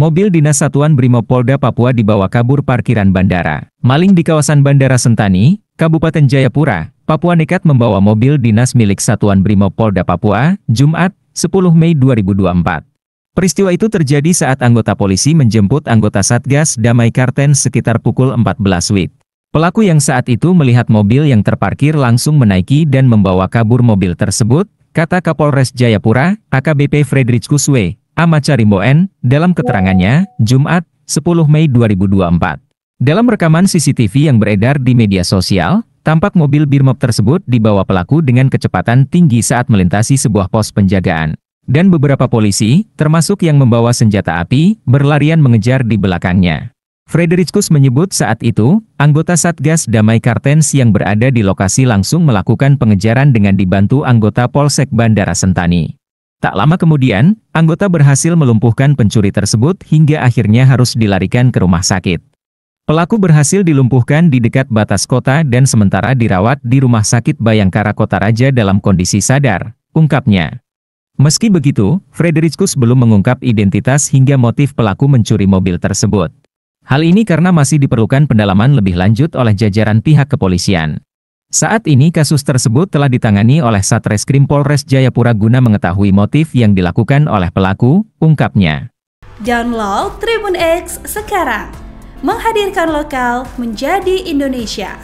Mobil Dinas Satuan Brimopolda Papua dibawa kabur parkiran bandara. Maling di kawasan Bandara Sentani, Kabupaten Jayapura, Papua nekat membawa mobil dinas milik Satuan Brimopolda Papua, Jumat, 10 Mei 2024. Peristiwa itu terjadi saat anggota polisi menjemput anggota Satgas Damai Karten sekitar pukul 14 WIB. Pelaku yang saat itu melihat mobil yang terparkir langsung menaiki dan membawa kabur mobil tersebut, kata Kapolres Jayapura, AKBP Frederick Kuswe, Amacarimboen, dalam keterangannya, Jumat, 10 Mei 2024. Dalam rekaman CCTV yang beredar di media sosial, tampak mobil Birmob tersebut dibawa pelaku dengan kecepatan tinggi saat melintasi sebuah pos penjagaan. Dan beberapa polisi, termasuk yang membawa senjata api, berlarian mengejar di belakangnya. Frederickus menyebut saat itu, anggota Satgas Damai Kartens yang berada di lokasi langsung melakukan pengejaran dengan dibantu anggota Polsek Bandara Sentani. Tak lama kemudian, anggota berhasil melumpuhkan pencuri tersebut hingga akhirnya harus dilarikan ke rumah sakit. Pelaku berhasil dilumpuhkan di dekat batas kota dan sementara dirawat di Rumah Sakit Bayangkara Kota Raja dalam kondisi sadar, ungkapnya. Meski begitu, Frederickus belum mengungkap identitas hingga motif pelaku mencuri mobil tersebut. Hal ini karena masih diperlukan pendalaman lebih lanjut oleh jajaran pihak kepolisian. Saat ini kasus tersebut telah ditangani oleh Satreskrim Polres Jayapura guna mengetahui motif yang dilakukan oleh pelaku, ungkapnya. Download Tribun X sekarang, menghadirkan lokal menjadi Indonesia.